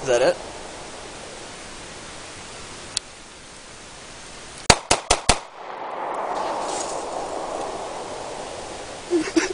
Is that it?